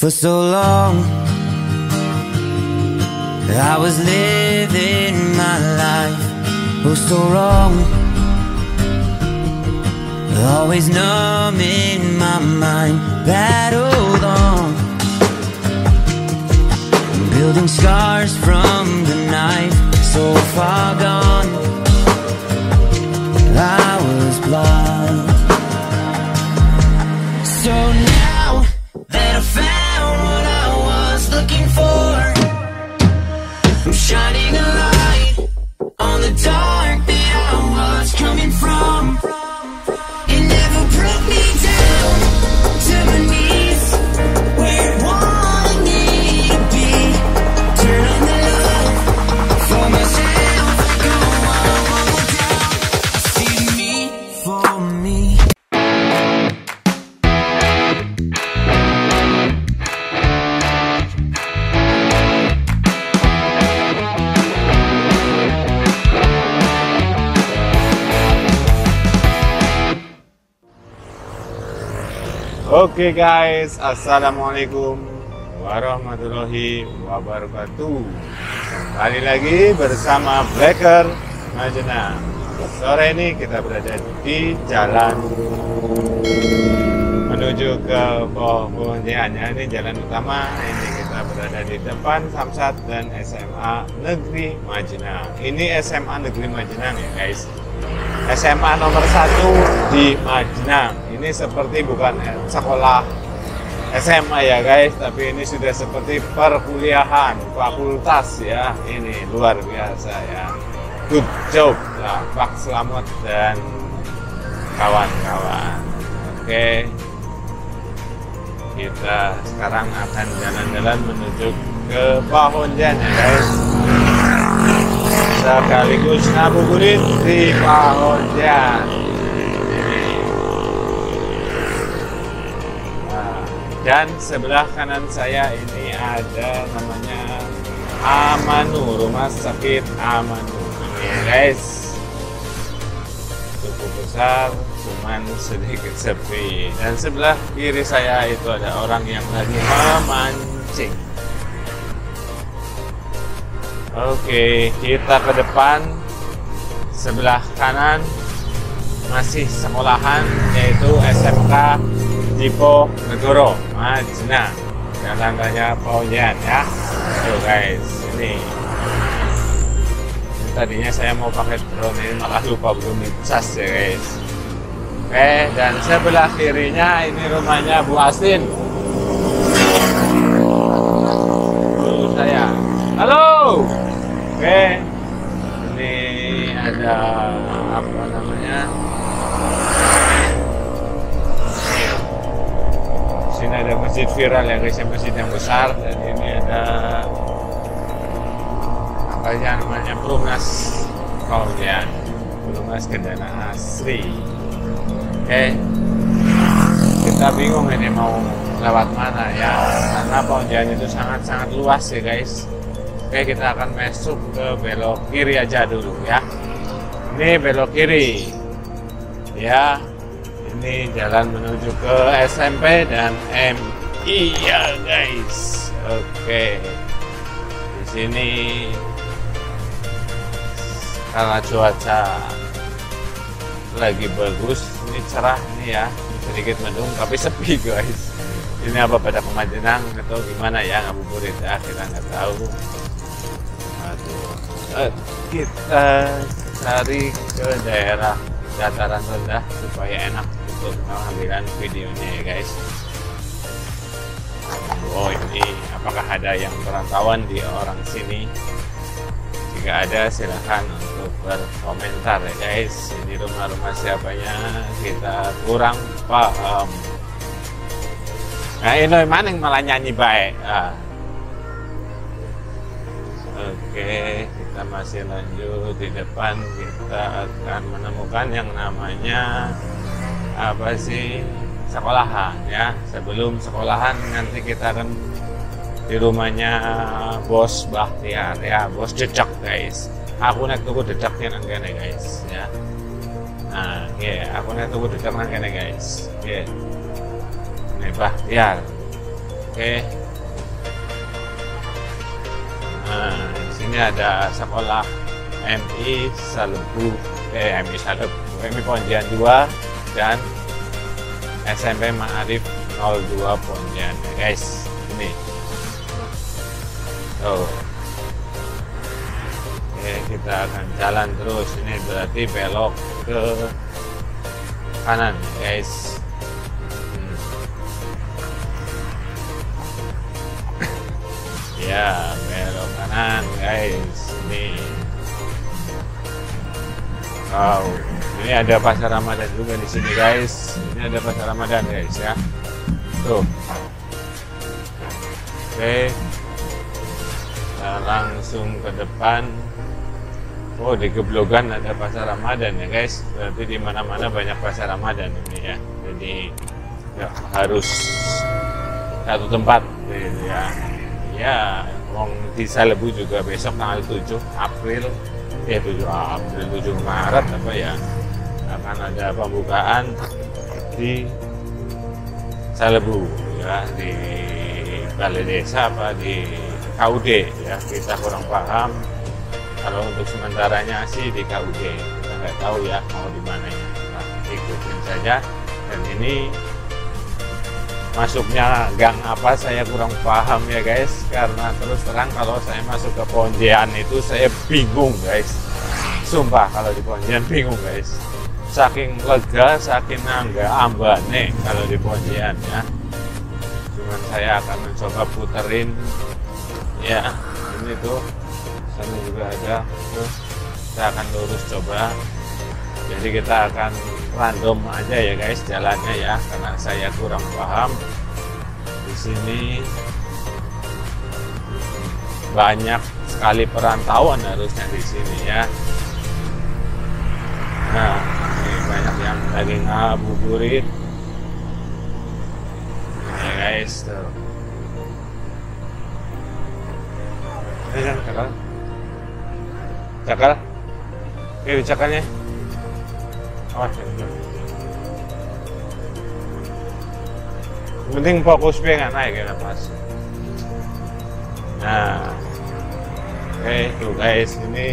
For so long, I was living my life. Oh, so wrong. Always numb in my mind. Battled on. Building scars from the knife. So far gone. I was blind. So Oke guys, Assalamualaikum warahmatullahi wabarakatuh. Kembali lagi bersama Blacker Majena. Sore ini kita berada di jalan menuju ke Pontiannya Ini jalan utama, ini berada di depan Samsat dan SMA Negeri Majenang Ini SMA Negeri Majenang ya guys SMA nomor satu di Majenang. Ini seperti bukan sekolah SMA ya guys, tapi ini sudah seperti perkuliahan, fakultas ya. Ini luar biasa ya. Good job lah, Pak Selamat dan kawan-kawan. Oke, kita sekarang akan jalan-jalan menuju ke Pahonjan ya guys sekaligus ngabuburit di Pahonjan. Nah, dan sebelah kanan saya ini ada namanya Amanu, Rumah Sakit Amanu. Guys, cukup besar, cuman sedikit sepi. Dan sebelah kiri saya itu ada orang yang lagi memancing. Oke, kita ke depan. Sebelah kanan masih sekolahan yaitu SMK Dipo Negoro Majena. Jalan Raya Pontian ya. Yo guys, ini tadinya saya mau pakai drone ini malah lupa belum dicas ya guys. Oke, dan sebelah kirinya ini rumahnya Bu Asin. Dulu saya. Halo. Oke. Ini ada apa namanya? Sini ada masjid viral ya guys, ya, masjid yang besar dan ini ada apa ya namanya Perumnas Kaulian, Perumnas Kendana Asri. Oke. Kita bingung ini mau lewat mana ya, karena Pontian itu sangat-sangat luas ya guys. Oke, kita akan masuk ke belok kiri aja dulu ya. Ini belok kiri. Ya. Ini jalan menuju ke SMP dan MI ya, guys. Oke. Di sini karena cuaca lagi bagus, ini cerah nih ya. Sedikit mendung tapi sepi, guys. Ini apa pada Pemajenang atau gimana ya ngabuburit ya kita nggak tahu. Aduh, eh, kita cari ke daerah dataran rendah supaya enak untuk pengambilan videonya ya guys. Oh ini apakah ada yang perantauan di orang sini? Jika ada silahkan berkomentar ya guys. Ini rumah-rumah siapanya kita kurang paham. Nah ini mana yang malah nyanyi baik? Ah. Oke, kita masih lanjut di depan kita akan menemukan yang namanya apa sih sekolahan ya. Sebelum sekolahan nanti kita akan di rumahnya bos Bahtiar ya, bos Jejak guys. Aku naik tuku Jejak yang kene guys ya. Nah, ya, aku naik tuku Jejak nang kene guys. Ya. Ini Bahtiar. Oke. Nah, di sini ada sekolah MI Salebu, eh MI Salebu, MI Pontian 2 dan SMP Ma'arif 02 Pontian, guys. Ini. Tuh. Kita akan jalan terus. Ini berarti belok ke kanan, guys. Hmm. Ya, belok kanan, guys. Ini. Wow, ini ada pasar Ramadan juga di sini, guys. Ini ada pasar Ramadan, guys, ya. Tuh. Oke. Kita langsung ke depan. Oh, di Geblogan ada pasar Ramadan ya, guys. Berarti di mana-mana banyak pasar Ramadan ini ya. Jadi nggak harus satu tempat gitu ya. Ya, Wong di Salebu juga besok tanggal 7 April eh 7 April 7 Maret apa ya akan ada pembukaan di Salebu ya di balai desa apa di KUD ya kita kurang paham kalau untuk sementaranya sih di KUD kita nggak tahu ya mau di mana ya nah, ikutin saja. Dan ini masuknya gang apa saya kurang paham ya guys. Karena terus terang kalau saya masuk ke Pontian itu saya bingung guys. Sumpah kalau di Pontian bingung guys. Saking lega saking nangga ambane kalau di Pontian ya. Cuman saya akan mencoba puterin. Ya ini tuh sana juga ada saya akan lurus coba. Jadi kita akan random aja ya guys jalannya ya karena saya kurang paham. Di sini banyak sekali perantauan harusnya di sini ya. Nah ini banyak yang lagi ngabuburit. Ya guys tuh. Ini kan cakal Oke, cakalnya Awas penting fokus pengen naik ya pas. Nah, oke tuh guys ini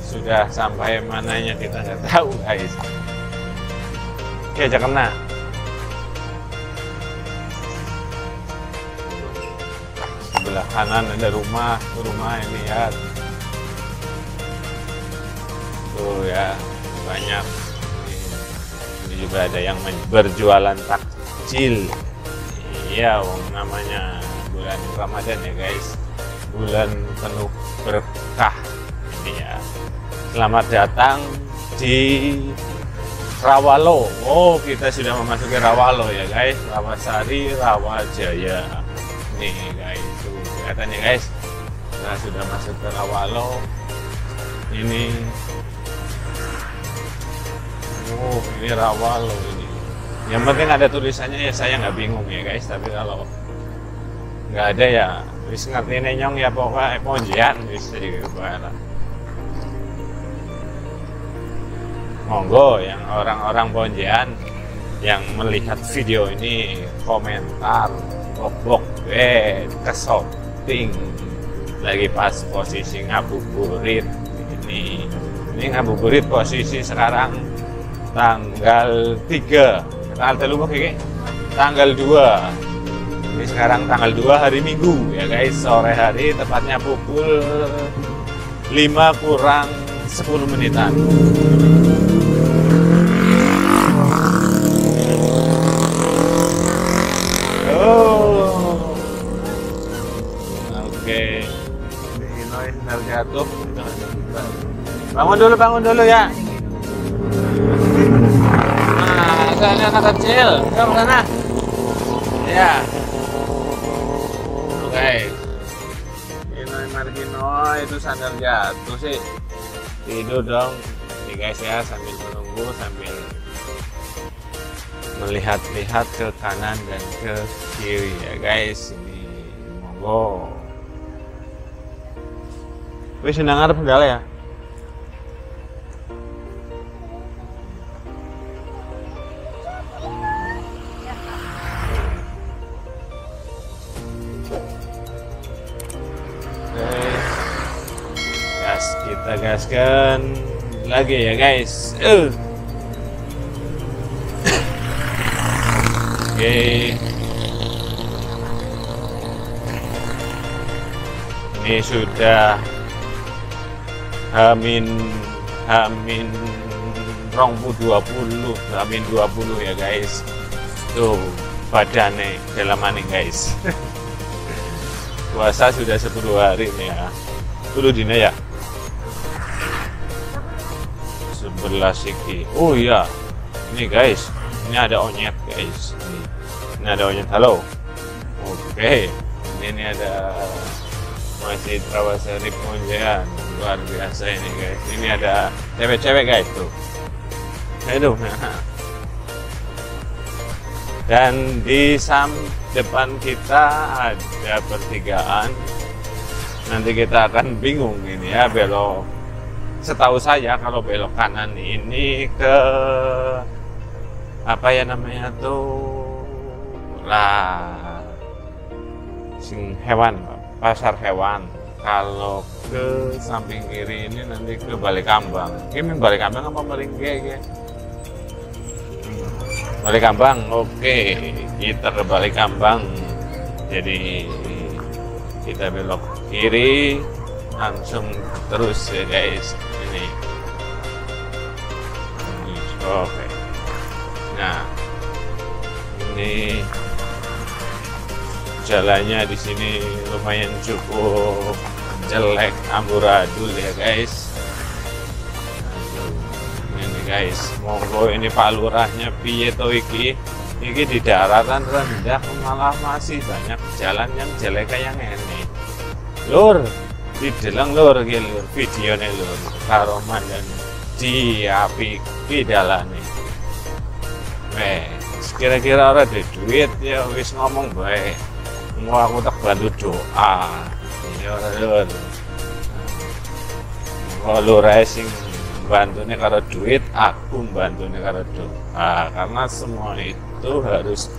sudah sampai mananya kita nggak tahu guys. Oke, jangan kena. Sebelah kanan ada rumah, rumah ini ya. Tuh ya, banyak. Ini juga ada yang berjualan takjil iya namanya bulan Ramadan ya guys. Bulan penuh berkah. Ini ya. Selamat datang di Rawalo. Oh kita sudah memasuki Rawalo ya guys. Rawasari Rawajaya nih guys. Tuh kelihatan ya guys. Kita sudah masuk ke Rawalo. Ini Oh, ini rawa loh ini. Yang penting ada tulisannya ya saya nggak bingung ya guys. Tapi kalau nggak ada ya, wis ngerti nenyong ya pokoknya ponjian wis jadi kebaran. Monggo yang orang-orang ponjian yang melihat video ini komentar bok eh kesoting lagi pas posisi ngabuburit ini ini ngabuburit posisi sekarang tanggal 3 tanggal telu kayaknya tanggal 2 ini sekarang tanggal 2 hari Minggu ya guys. Sore hari tepatnya pukul 5 kurang 10 menitan. Oh. Bangun dulu bangun dulu ya Nah, sana anak kecil, ke sana. Ya. Oke. Ini Margino itu sandal jatuh sih. Tidur dong. Nih guys ya sambil menunggu sambil melihat-lihat ke kanan dan ke kiri ya guys. Ini monggo. Wis senang arep ndal ya? Kita gaskan lagi ya guys. Uh. Oke. Ini sudah Hamin Hamin rongpu 20 Hamin 20 ya guys tuh badannya dalaman guys puasa sudah 10 hari nih ya 10 dina ya 11 iki. Oh iya. Ini guys. Ini ada onyet guys. Ini, ini ada onyet. Halo. Oke. Ini, ini ada masih Travasari Pontian luar biasa ini guys. Ini ada cewek-cewek guys tuh. Aduh. Dan di sam depan kita ada pertigaan. Nanti kita akan bingung ini ya belok setahu saya kalau belok kanan ini ke apa ya namanya tuh lah sing hewan pasar hewan. Kalau ke samping kiri ini nanti ke Balikambang ini Balikambang apa Meringge Balikambang oke. Kita ke Balikambang jadi kita belok kiri langsung terus ya guys ini oke. Nah ini jalannya di sini lumayan cukup jelek amburadul ya guys. Ini guys monggo ini pak lurahnya piye iki? Iki di daratan rendah malah masih banyak jalan yang jelek kayak ini. Lur di dalam lur iki lur. Videonya lur karoman dan di api di dalane. Weh, kira-kira ada duit ya wis ngomong baik mau aku tak bantu doa. Ya lur kalau racing bantunya karo duit aku bantunya karo doa. Karena semua itu harus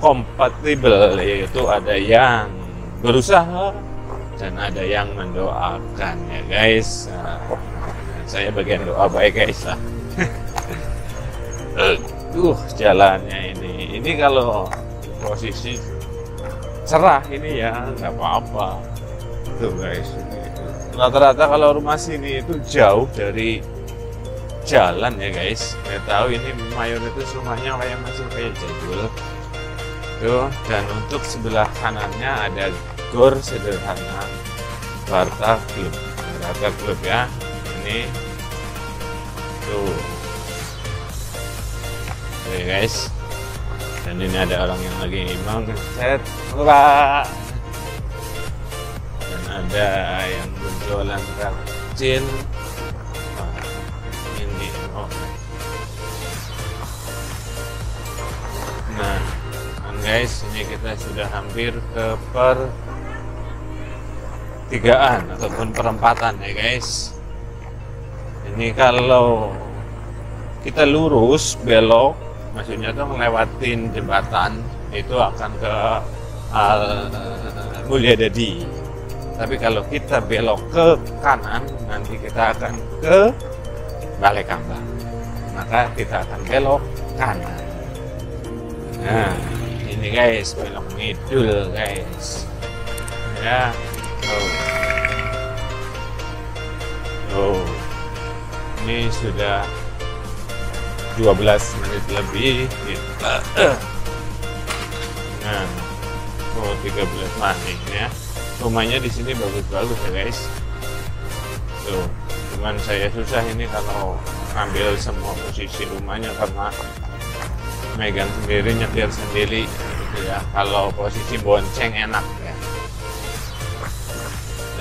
kompatibel yaitu ada yang berusaha dan ada yang mendoakan ya guys saya bagian doa baik guys. Lah Duh, jalannya ini. Ini kalau posisi cerah ini ya nggak apa-apa. Tuh guys rata-rata kalau rumah sini itu jauh dari jalan ya guys. Nggak tahu ini mayoritas rumahnya kayak masih kayak jadul. Tuh dan untuk sebelah kanannya ada gor sederhana Barta Club. Barta Club ya ini. Tuh. Oke guys. Dan ini ada orang yang lagi ngecat murah dan ada yang berjualan Wah, ini. Oke nah kan guys ini kita sudah hampir ke pertigaan ataupun perempatan ya guys ini kalau kita lurus belok maksudnya tuh ngelewatin jembatan itu akan ke Al Mulia Dadi. Tapi kalau kita belok ke kanan nanti kita akan ke Balai Kambang. Maka kita akan belok kanan. Nah ini guys belok ngidul guys. Ya oh ini sudah 12 menit lebih kita nah oh 13 menit ya. Rumahnya di sini bagus-bagus ya guys. Tuh cuman saya susah ini kalau ngambil semua posisi rumahnya karena megang sendiri nyetir sendiri gitu ya. Kalau posisi bonceng enak ya.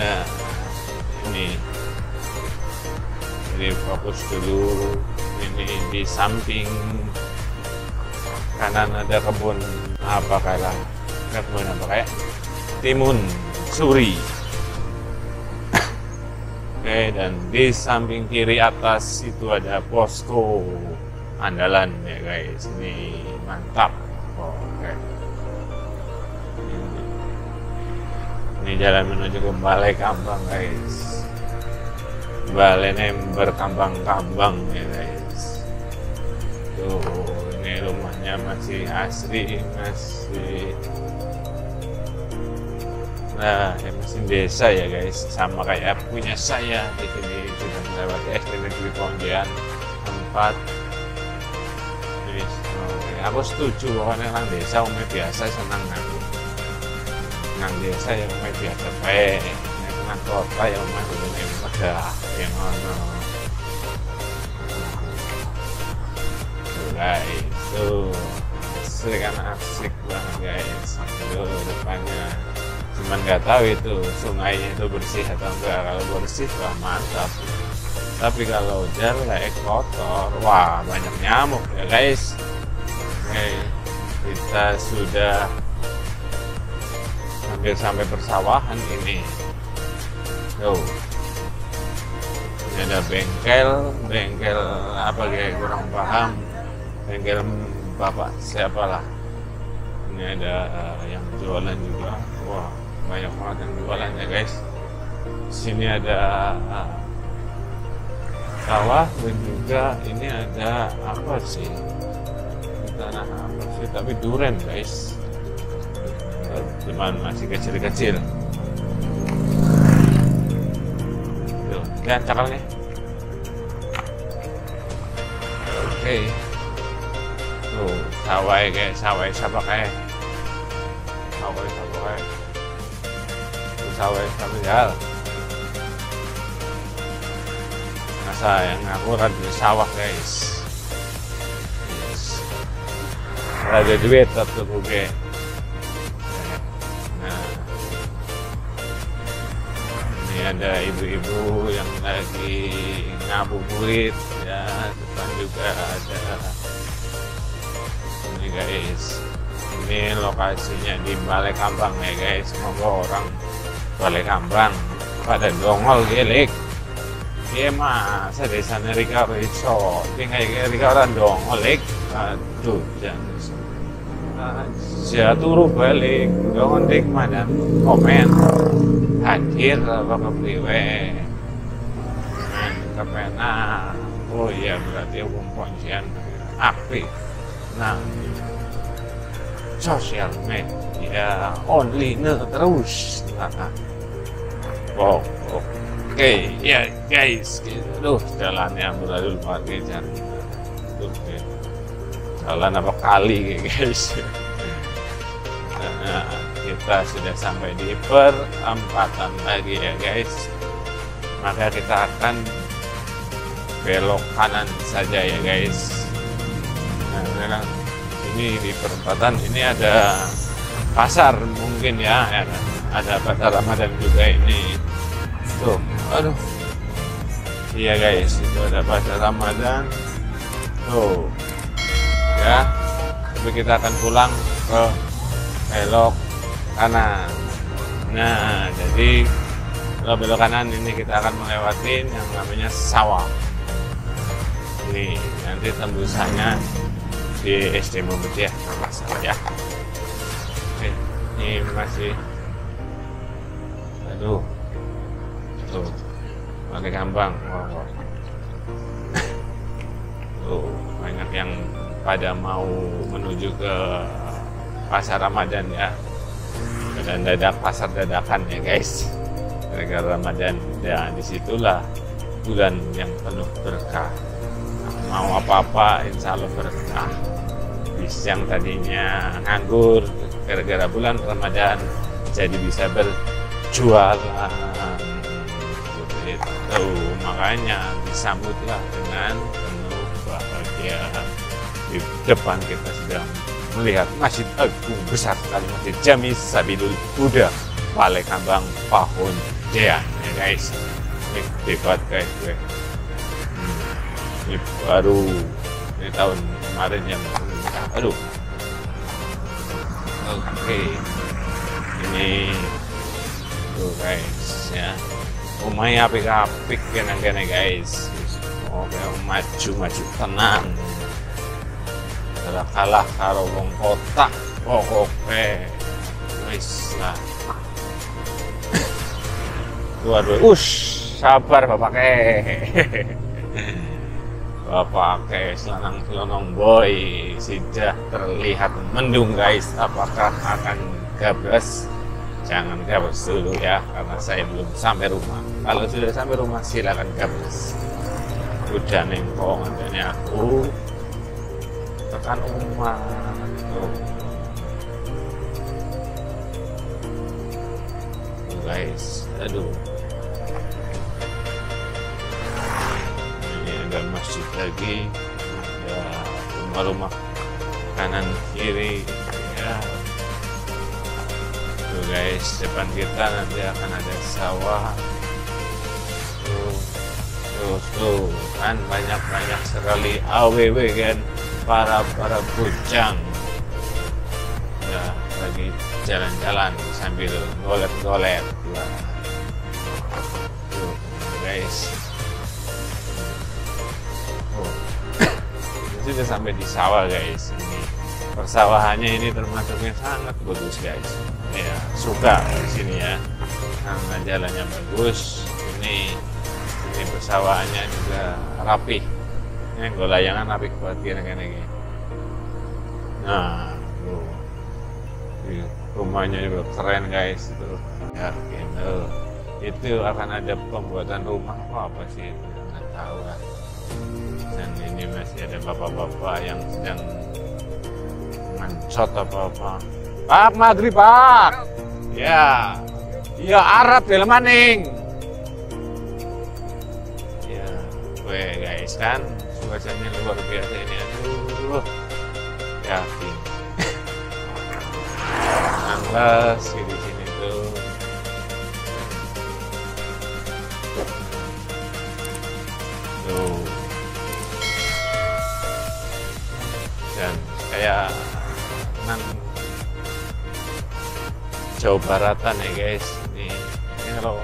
Nah jadi fokus dulu ini di samping kanan ada kebun. Apa kayak kebun apa kayak? Timun suri. Oke dan di samping kiri atas itu ada posko andalan ya guys. Ini mantap. Oke. Ini. ini jalan menuju ke balai kambang guys balai nember kambang-kambang ya guys. Tuh ini rumahnya masih asri masih nah ya masih desa ya guys. Sama kayak punya saya di sini. Sudah melewati SD Negeri Pondian 4 aku setuju pokoknya nang desa umumnya biasa senang nang nang desa yang umumnya biasa baik nang kota yang umumnya megah yang mana? Guys asik kan asik banget guys. Itu depannya. Cuman nggak tahu itu sungainya itu bersih atau enggak. Kalau bersih wah mantap. Tapi kalau jelek kotor. Wah banyak nyamuk ya guys. Oke, kita sudah hampir sampai persawahan ini. Tuh. Ini ada bengkel, bengkel apa kayak kurang paham. Bengkel bapak siapa lah. Ini ada uh, yang jualan juga. Wah, banyak banget yang jualan ya guys. Sini ada uh, sawah dan juga ini ada apa sih? tanah apa sih tapi duren guys cuman masih kecil-kecil lihat cakalnya oke okay. tuh sawai kayak sawai siapa kayak sawai siapa kayak tuh sawai siapa jal masa yang aku di sawah guys. Ada duit atau gue nah ada ibu-ibu yang lagi ngabuburit ya depan juga ada ini guys. Ini lokasinya di Balai Kambang ya guys. Semoga orang Balai Kambang pada dongol gelik Iya masa desa Rika Riso? Tinggal Rika orang dongol aduh jangan saya turu balik. Dik mana komen. Hadir apa kepriwe kepena. Oh iya berarti hukum kuncian aktif nah sosial media only ne terus. Nah, oh, oke. Okay. ya guys aduh jalannya berlalu banget jalan tuh jalan apa kali guys. Nah, kita sudah sampai di perempatan lagi ya guys. Maka kita akan belok kanan saja ya guys. Nah, ini di perempatan ini ada pasar mungkin ya. Ada pasar Ramadan juga ini. Tuh aduh. Iya guys itu ada pasar Ramadan. Tuh ya. Tapi kita akan pulang ke belok kanan. Nah jadi kalau belok kanan ini kita akan melewati yang namanya sawah ini nanti tembusannya di SD Muhammadiyah kalau salah ya. Oke, ini masih aduh tuh pakai gampang wow, wow. tuh banyak yang pada mau menuju ke pasar Ramadan ya. Dan dadak pasar dadakan ya guys. Gara Ramadan. Ya di situlah bulan yang penuh berkah. Mau apa-apa insya Allah berkah. Bis yang tadinya nganggur gara-gara bulan Ramadan jadi bisa berjualan. Itu makanya disambutlah dengan penuh bahagia di depan kita sudah melihat Masjid Agung besar sekali Masjid Jami Sabilul Buddha Balai Kambang Pahun Jaya ya guys ini debat guys gue. Hmm, ini baru ini tahun kemarin yang aduh. Oke. Okay. ini tuh guys ya. Umay apik-apik kena-kena guys. Oke maju-maju tenang ora kalah karo wong kota pokoke wis lah. Waduh ush sabar bapak ke bapak ke selanang selonong boy sudah terlihat mendung guys. Apakah akan gabres jangan gabres dulu ya karena saya belum sampai rumah. Kalau sudah sampai rumah silakan gabres udah nengkong adanya aku tekan umat Tuh, guys. Aduh. Ini ada masjid lagi. Ada rumah-rumah kanan kiri. Ya. Tuh guys. Depan kita nanti akan ada sawah. Tuh tuh tuh. Kan banyak banyak sekali aww kan para para bujang. Ya lagi jalan-jalan sambil golet-golet Wah. tuh guys. Oh. Sudah sampai di sawah guys. Ini persawahannya ini termasuknya sangat bagus guys. Ya suka di sini ya. Karena jalannya bagus. Ini ini persawahannya juga rapi ini golayangan rapi buat kira ini nah tuh. Ini rumahnya juga keren guys itu. Ya gitu itu akan ada pembuatan rumah apa apa sih? Itu nggak tahu lah. Dan ini masih ada bapak-bapak yang sedang mencot apa-apa. Pak Maghrib Pak! Ya. Ya Arab ya maning. Ya gue guys kan suasananya luar biasa ini. Aduh. Yakin. Anglas di sini tuh. Tuh. Dan kayak nang Jawa Baratan ya guys. Ini ini kalau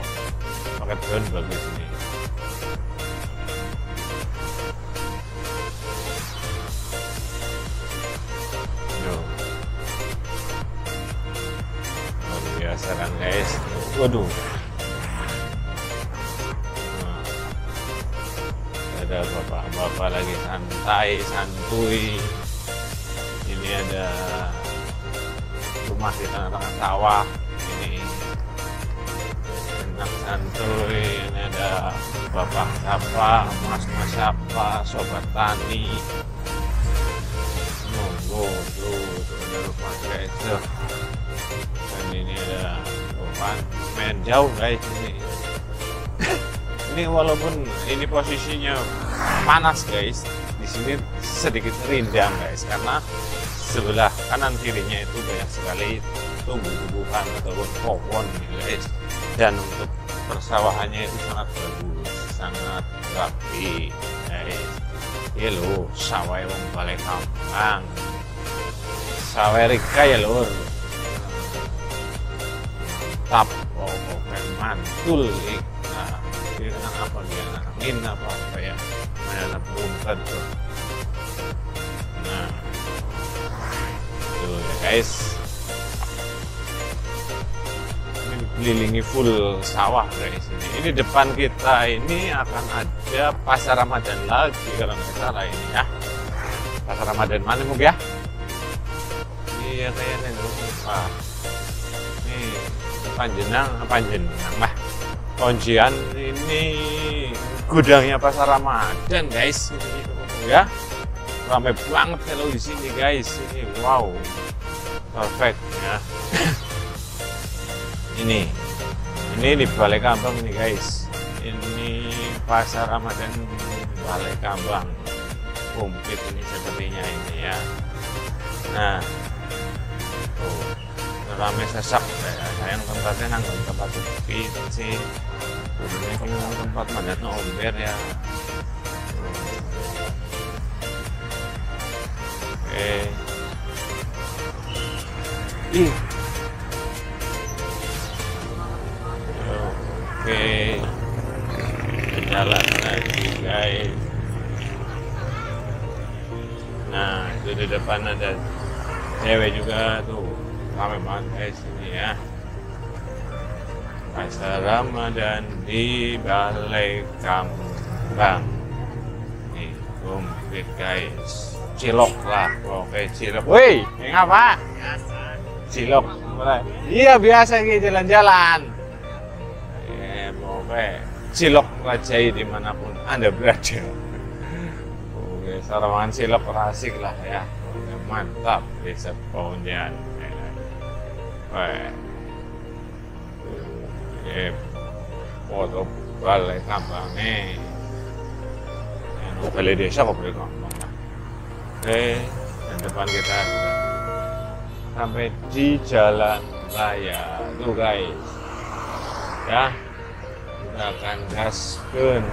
pakai drone bagus ini waduh. Nah, ada bapak-bapak lagi. Santai santuy. Ini ada rumah di tengah-tengah sawah. Ini tenang santuy. Ini ada bapak siapa mas-mas siapa sobat tani. Monggo tuh ada rumah tuh dan ini ada kan main jauh guys ini. Ini walaupun ini posisinya panas guys di sini sedikit rindang guys karena sebelah kanan kirinya itu banyak sekali tumbuh-tumbuhan ataupun pohon guys. Dan untuk persawahannya itu sangat bagus sangat rapi guys. Ya lo sawah wong balai kampung sawah rika ya lur tap oh, kayak mantul nah dia kena apa dia angin apa apa ya? Mana rumput tuh. Nah. Tuh ya guys. Ini dikelilingi full sawah guys ini. Ini depan kita ini akan ada pasar Ramadan lagi kalau nggak salah ini ya. Pasar Ramadan mana mungkin ya? Iya kayaknya ini panjenang panjenang mah kuncian ini gudangnya pasar Ramadan guys. Ya ramai banget kalau di sini guys. Ini wow. Perfect ya. Ini ini di Balai Kambang ini guys. Ini pasar Ramadan Balai Kambang kumpit ini sepertinya ini ya. Nah tuh rame sesak. Ya sayang tempatnya nanggung tempat sepi sih ini kalau tempat mandat omber ya. Oke. Ih. Oke. Jalan lagi guys. Nah itu di depan ada cewek juga tuh rame banget guys ini ya. Pasar Ramadan di balai kambang. Nih komplit guys. Cilok lah oke cilok. Woi yang apa? Cilok. Iya biasa gitu jalan-jalan. Eh pokoknya cilok rajai di mana pun anda berada. Oke sarapan cilok asik lah ya. Oke, mantap desa Pontian Wah. Eh, foto balai kampangnya. Yang balai desa kok boleh kampang. Eh, dan depan kita sampai di jalan raya tuh guys. Ya, kita akan gaskeun